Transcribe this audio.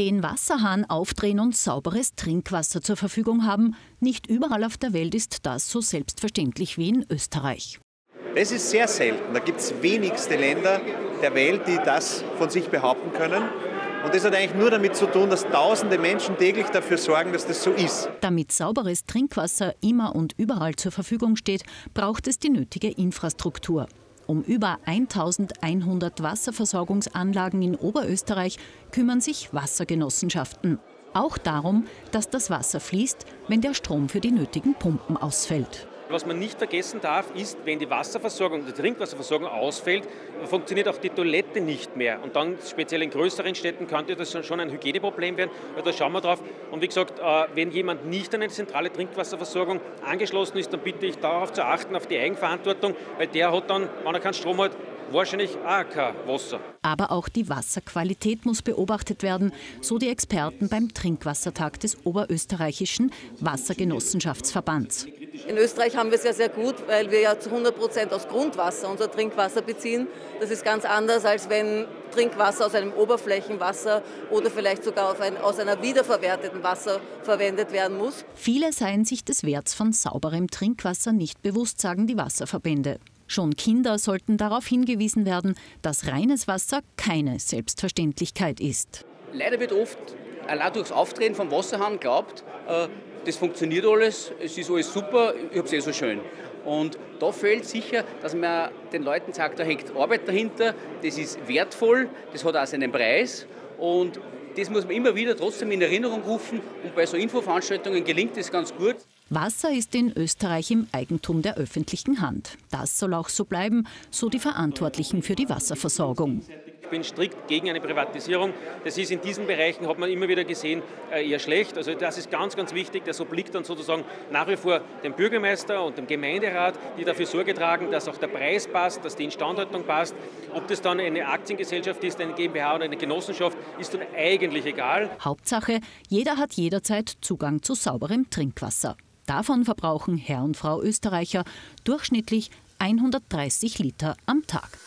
Den Wasserhahn aufdrehen und sauberes Trinkwasser zur Verfügung haben, nicht überall auf der Welt ist das so selbstverständlich wie in Österreich. Es ist sehr selten. Da gibt es wenigste Länder der Welt, die das von sich behaupten können. Und das hat eigentlich nur damit zu tun, dass tausende Menschen täglich dafür sorgen, dass das so ist. Damit sauberes Trinkwasser immer und überall zur Verfügung steht, braucht es die nötige Infrastruktur. Um über 1100 Wasserversorgungsanlagen in Oberösterreich kümmern sich Wassergenossenschaften. Auch darum, dass das Wasser fließt, wenn der Strom für die nötigen Pumpen ausfällt. Was man nicht vergessen darf, ist, wenn die Wasserversorgung, die Trinkwasserversorgung ausfällt, funktioniert auch die Toilette nicht mehr. Und dann, speziell in größeren Städten, könnte das schon ein Hygieneproblem werden. Da schauen wir drauf. Und wie gesagt, äh, wenn jemand nicht an eine zentrale Trinkwasserversorgung angeschlossen ist, dann bitte ich darauf zu achten, auf die Eigenverantwortung, weil der hat dann, wenn er keinen Strom hat, wahrscheinlich auch kein Wasser. Aber auch die Wasserqualität muss beobachtet werden, so die Experten beim Trinkwassertag des Oberösterreichischen Wassergenossenschaftsverbands. In Österreich haben wir es ja sehr gut, weil wir ja zu 100 Prozent aus Grundwasser unser Trinkwasser beziehen. Das ist ganz anders, als wenn Trinkwasser aus einem Oberflächenwasser oder vielleicht sogar ein, aus einer wiederverwerteten Wasser verwendet werden muss. Viele seien sich des Werts von sauberem Trinkwasser nicht bewusst, sagen die Wasserverbände. Schon Kinder sollten darauf hingewiesen werden, dass reines Wasser keine Selbstverständlichkeit ist. Leider wird oft allein durchs Auftreten vom Wasserhahn glaubt, äh, das funktioniert alles, es ist alles super, ich habe es eh so schön. Und da fehlt sicher, dass man den Leuten sagt, da hängt Arbeit dahinter, das ist wertvoll, das hat auch seinen Preis und das muss man immer wieder trotzdem in Erinnerung rufen und bei so Infoveranstaltungen gelingt das ganz gut. Wasser ist in Österreich im Eigentum der öffentlichen Hand. Das soll auch so bleiben, so die Verantwortlichen für die Wasserversorgung. Ich bin strikt gegen eine Privatisierung. Das ist in diesen Bereichen, hat man immer wieder gesehen, äh, eher schlecht. Also das ist ganz, ganz wichtig. Das obliegt dann sozusagen nach wie vor dem Bürgermeister und dem Gemeinderat, die dafür Sorge tragen, dass auch der Preis passt, dass die Instandhaltung passt. Ob das dann eine Aktiengesellschaft ist, eine GmbH oder eine Genossenschaft, ist dann eigentlich egal. Hauptsache, jeder hat jederzeit Zugang zu sauberem Trinkwasser. Davon verbrauchen Herr und Frau Österreicher durchschnittlich 130 Liter am Tag.